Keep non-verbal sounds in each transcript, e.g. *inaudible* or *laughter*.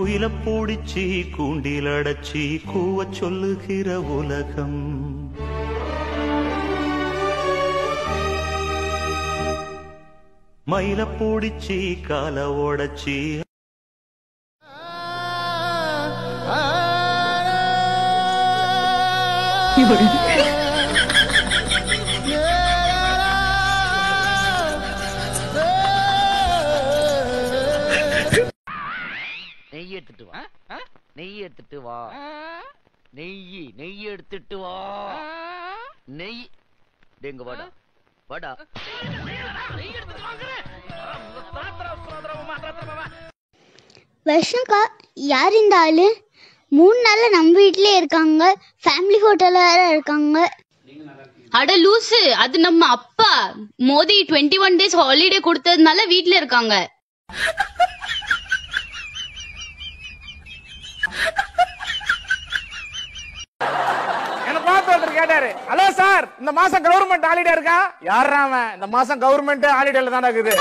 குயில பூடிச்சி கூண்டில் அடைச்சி கூவ சொல்லுகிற உலகம். மயில பூடிச்சி கால ஓடச்சி இவள் நெய் எடுத்துட்டு வா. நெய் எடுத்துட்டு வா. நெய் நெய் எடுத்துட்டு வா. நெய். டேங்க வாடா. வாடா. வருஷம்க்கா யார் இந்த ஆளு? மூணு நாள்ல நம்ம வீட்லயே இருக்காங்க. ஃபேமிலி ஹோட்டல்ல வேற இருக்காங்க. அட லூசு. அது நம்ம அப்பா. Modi twenty one days holiday கொடுத்ததுனால வீட்ல இருக்காங்க. *laughs* கேட்டாரு ஹலோ சார் இந்த மாசம் கவர்மெண்ட் ஹாலிடே இருக்கா? யாரா அவன்? இந்த மாசம் கவர்மெண்ட் ஹாலிடேல தான் இருக்குது.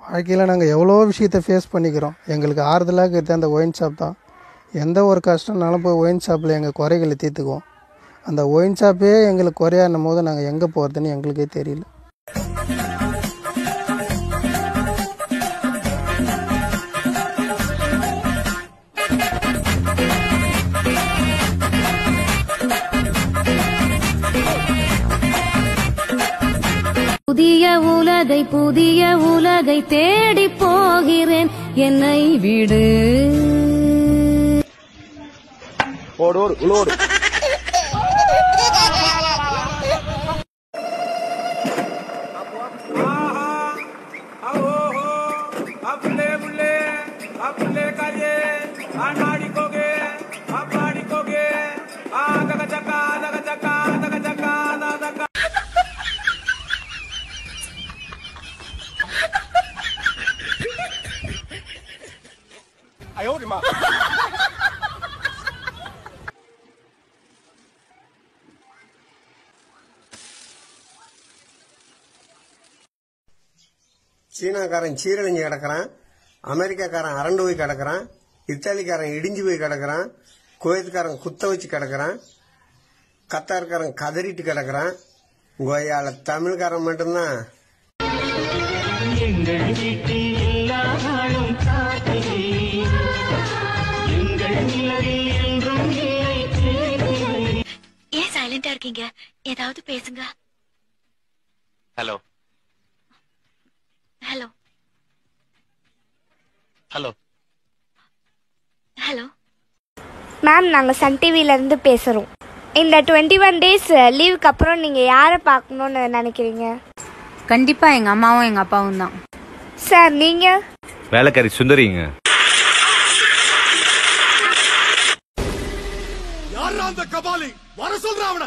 வாழ்க்கையில் நாங்கள் எவ்வளோ விஷயத்தை ஃபேஸ் பண்ணிக்கிறோம். எங்களுக்கு ஆறுதலாக இருக்கிறது அந்த ஒயின் ஷாப் தான். எந்த ஒரு கஷ்டம்னாலும் போய் ஒயின் ஷாப்பில் எங்கள் குறைகளை தீர்த்துக்குவோம். அந்த ஒயின் ஷாப்பே எங்களுக்கு குறையானும் போது நாங்கள் எங்கே போகிறதுன்னு எங்களுக்கே தெரியல. புதிய உலகை புதிய உலகை தேடி போகிறேன். என்னை விடு. ஓடு ஓடு சீனாக்காரன் சீரழிஞ்சு கிடக்குறான். அமெரிக்காக்காரன் அரண்டு போய் கிடக்குறான். இத்தாலிக்காரன் இடிஞ்சு போய் கிடக்குறான். குவைத்துக்காரன் குத்த வச்சு கிடக்குறான். கத்தார்காரன் கதறிட்டு கிடக்குறான். கோயால தமிழ்காரன் மட்டும்தான். எங்கள் வீட்டில் எல்லா நாளும் காத்திரை. எங்கள் நிலவில் என்றும் இல்லை தேய்திரை ஏன் சைலண்டா இருக்கீங்க? ஏதாவது பேசுங்க. ஹலோ ஹலோ ஹலோ மேம் நாங்கள் சன் டிவிலேருந்து பேசுகிறோம் இந்த டுவெண்ட்டி ஒன் டேஸ் லீவுக்கு அப்புறம் நீங்கள் யாரை பார்க்கணுன்னு நினைக்கிறீங்க? கண்டிப்பா எங்க அம்மாவும் எங்க அப்பாவும் தான். சார் நீங்கள் வேலைக்காரி சுந்தரிங்க. யாரா அந்த கபாலி? வர சொல்ற அவன.